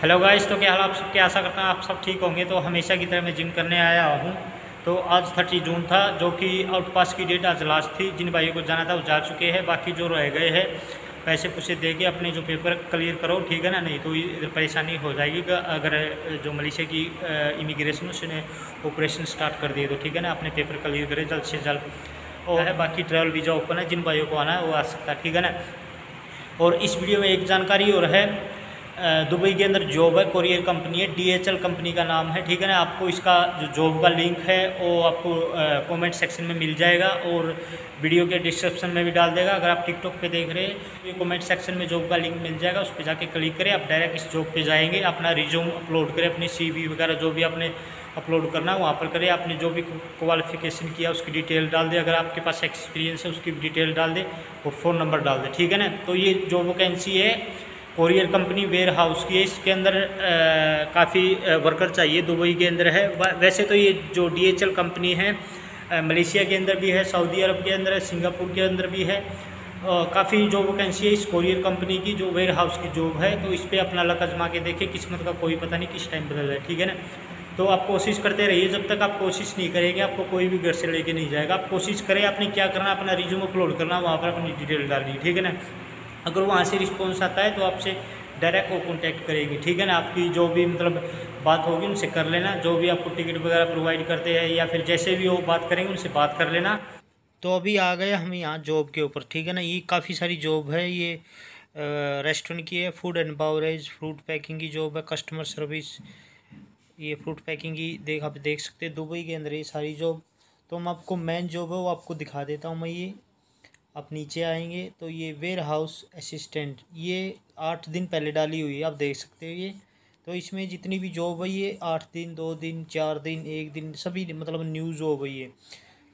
Hello guys तो क्या हाल आप सबके? आशा करता हूँ आप सब ठीक होंगे। तो हमेशा की तरह मैं जिम करने आया हूँ। तो आज थर्टी जून था, जो कि आउट पास की डेट आज लास्ट थी। जिन भाइयों को जाना था वो जा चुके हैं, बाकी जो रह गए हैं, पैसे पुसे दे के अपने जो पेपर क्लियर करो, ठीक है ना? नहीं तो इधर परेशानी हो जाएगी। अगर जो मलेशिया की इमिग्रेशन उसने ऑपरेशन स्टार्ट कर दिए तो ठीक है ना? अपने पेपर क्लियर करें, जल्द से जल्द। और है बाकी ट्रैवल वीज़ा ओपन है, जिन भाइयों को आना है, वो आ सकता है, ठीक है ना? और इस वीडियो में एक जानकारी और है दुबई के अंदर जॉब है कोरियर कंपनी है डीएचएल कंपनी का नाम है, ठीक है ना? आपको इसका जो जॉब का लिंक है, वो आपको कमेंट सेक्शन में मिल जाएगा और वीडियो के डिस्क्रिप्शन में भी डाल देगा। अगर आप टिकटॉक पे देख रहे हैं तो कमेंट सेक्शन में जॉब का लिंक मिल जाएगा, उस पर जाके क्लिक करें, आप डायरेक्ट इस जॉब पे जाएँगे, अपना रिज्यूम अपलोड करें, अपनी सीवी वगैरह जो भी आपने अपलोड करना है, वहाँ पर करें, आपने जो भी क्वालिफिकेशन किया, उसकी डिटेल डाल दें, अगर आपके पास एक्सपीरियंस है, उसकी डिटेल डाल दे और फ़ोन नंबर डाल दें, ठीक है ना? तो ये जो वैकेंसी है कोरियर कंपनी वेयर हाउस की है। इसके अंदर काफ़ी वर्कर चाहिए। दुबई के अंदर है। वैसे तो ये जो डीएचएल कंपनी है मलेशिया के अंदर भी है, सऊदी अरब के अंदर है, सिंगापुर के अंदर भी है। काफ़ी जो वैकेंसी है इस कोरियर कंपनी की, जो वेयर हाउस की जॉब है तो इस पर अपना लक आजमा के देखें किस्मत का कोई पता नहीं किस टाइम बदल रहा है, ठीक है ना? तो आप कोशिश करते रहिए, जब तक आप कोशिश नहीं करेंगे, आपको कोई भी घर से लेके नहीं जाएगा। आप कोशिश करें, आपने क्या करना, अपना रिज्यूम अपलोड करना, वहाँ पर अपनी डिटेल डालनी, ठीक है ना? अगर वहाँ से रिस्पॉन्स आता है तो आपसे डायरेक्ट वो कॉन्टैक्ट करेगी। ठीक है ना? आपकी जो भी मतलब बात होगी उनसे कर लेना। जो भी आपको टिकट वगैरह प्रोवाइड करते हैं या फिर जैसे भी वो बात करेंगे उनसे बात कर लेना। तो अभी आ गए हम यहाँ जॉब के ऊपर। ठीक है ना? ये काफ़ी सारी जॉब है। ये रेस्टोरेंट की है। Food and beverage fruit packing की जॉब है। कस्टमर सर्विस ये फ्रूट पैकिंग की देख, आप देख सकते हैं। दुबई के अंदर ये सारी जॉब तो हम आपको मेन जॉब है वो आपको दिखा देता हूँ मैं ये। आप नीचे आएँगे तो ये वेयर हाउस असिस्टेंट ये आठ दिन पहले डाली हुई है, आप देख सकते हो ये। तो इसमें जितनी भी जॉब हुई है आठ दिन, दो दिन, चार दिन, एक दिन, सभी मतलब न्यू जॉब है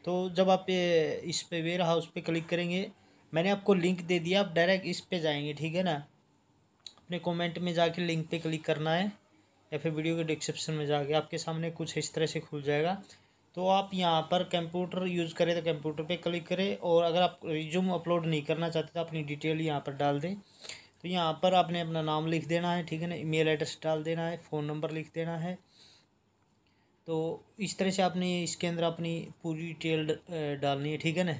तो जब आप इस पे वेयर हाउस पे क्लिक करेंगे, मैंने आपको लिंक दे दिया, आप डायरेक्ट इस पे जाएँगे, ठीक है ना? अपने कमेंट में जाके लिंक पे क्लिक करना है, या फिर वीडियो के डिस्क्रिप्शन में जाके आपके सामने कुछ इस तरह से खुल जाएगा। तो आप यहाँ पर कंप्यूटर यूज़ करें तो कंप्यूटर पे क्लिक करें और अगर आप रिज्यूम अपलोड नहीं करना चाहते तो अपनी डिटेल यहाँ पर डाल दें। तो यहाँ पर आपने अपना नाम लिख देना है, ठीक है ना? ईमेल एड्रेस डाल देना है, फ़ोन नंबर लिख देना है। तो इस तरह से आपने इसके अंदर अपनी पूरी डिटेल डालनी है, ठीक है ना?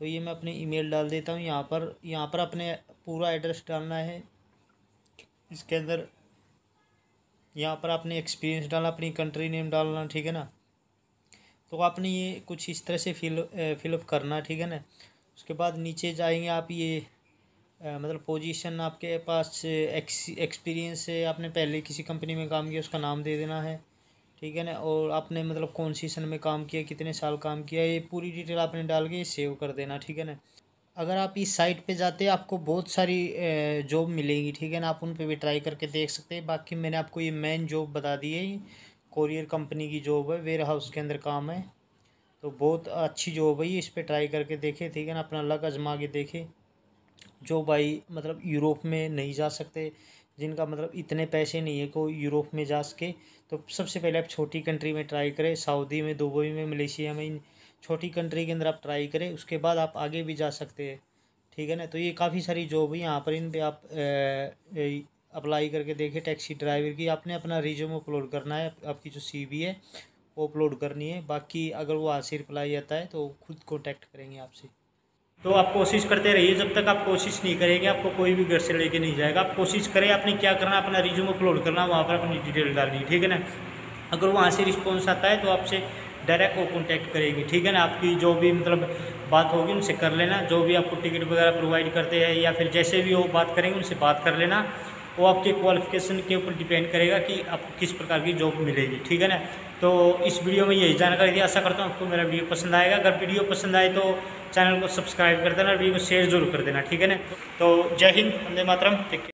तो ये मैं अपनी ईमेल डाल देता हूँ यहाँ पर। यहाँ पर अपने पूरा एड्रेस डालना है। इसके अंदर यहाँ पर आपने एक्सपीरियंस डालना, अपनी कंट्री नेम डालना, ठीक है ना? तो आपने ये कुछ इस तरह से फिल फिलअप करना ठीक है ना? उसके बाद नीचे जाएँगे आप ये आ, मतलब पोजीशन आपके पास एक्स एक्सपीरियंस है आपने पहले किसी कंपनी में काम किया उसका नाम दे देना है ठीक है ना? और आपने मतलब कौन सी सन में काम किया कितने साल काम किया ये पूरी डिटेल आपने डाल के सेव कर देना ठीक है ना? अगर आप इस साइट पे जाते हैं आपको बहुत सारी जॉब मिलेगी ठीक है ना? आप उन पे भी ट्राई करके देख सकते हैं। बाकी मैंने आपको ये मेन जॉब बता दी है कोरियर कंपनी की जॉब है वेयर हाउस के अंदर काम है। तो बहुत अच्छी जॉब है ये, इस पर ट्राई करके देखे, ठीक है ना, अपना लक आजमा के देखे। जो भाई मतलब यूरोप में नहीं जा सकते, जिनका मतलब इतने पैसे नहीं है को यूरोप में जा सके तो सबसे पहले आप छोटी कंट्री में ट्राई करें सऊदी में दुबई में मलेशिया में, इन छोटी कंट्री के अंदर आप ट्राई करें, उसके बाद आप आगे भी जा सकते हैं, ठीक है ना। तो ये काफ़ी सारी जॉब है, यहाँ पर इन पर आप अप्लाई करके देखें टैक्सी ड्राइवर की, आपने अपना रिज्यूम अपलोड करना है आपकी जो सीवी है, वो अपलोड करनी है। बाकी अगर वो आज से रिप्लाई आता है तो खुद कॉन्टैक्ट करेंगे आपसे। तो आप कोशिश करते रहिए, जब तक आप कोशिश नहीं करेंगे, आपको कोई भी घर से लेके नहीं जाएगा। आप कोशिश करें, आपने क्या करना, अपना रिज्यूम अपलोड करना, वहाँ पर अपनी डिटेल डालनी, ठीक है ना? अगर वहाँ से रिस्पॉन्स आता है तो आपसे डायरेक्ट वो कॉन्टैक्ट करेगी, ठीक है ना? आपकी जो भी मतलब बात होगी, उनसे कर लेना। जो भी आपको टिकट वगैरह प्रोवाइड करते हैं, या फिर जैसे भी वो बात करेंगे, उनसे बात कर लेना। वो आपके क्वालिफिकेशन के ऊपर डिपेंड करेगा कि आपको किस प्रकार की जॉब मिलेगी, ठीक है ना? तो इस वीडियो में यही जानकारी दी। आशा करता हूँ आपको मेरा वीडियो पसंद आएगा। अगर वीडियो पसंद आए तो चैनल को सब्सक्राइब कर देना वीडियो को शेयर ज़रूर कर देना, ठीक है ना? तो जय हिंद, वंदे मातरम